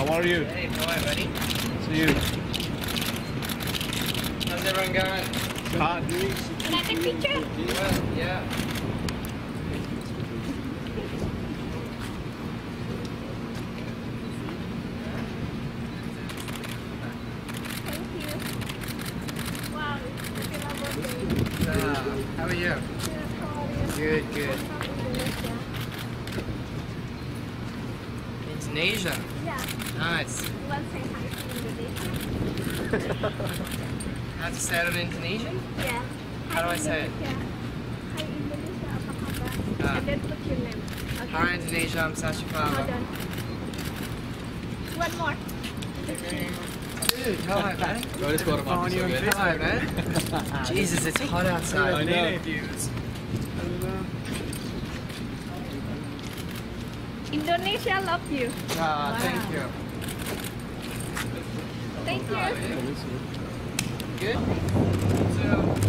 How are you? Hey, boy, buddy. See you. How's everyone going? Hot. Can I take a picture? Good, yeah. Thank you. Wow, it's a birthday. Ah, how are you? Yeah, how are you? Good, good. From Indonesia. Indonesia. Yeah, Nice. you want to say hi to Indonesia? How to say it in Indonesian? Yeah. How do I say it? Indonesia. Hi Indonesia, apa kabar? Ah. And then put your name. Okay. Hi Indonesia, I'm Sasha Hold Farber. on. One more. Dude, hi man. Go, let's go to Following you on Hi man. Jesus, it's hot outside. I know. Indonesia love you. Ah, wow. Thank you. Thank you. Good? So...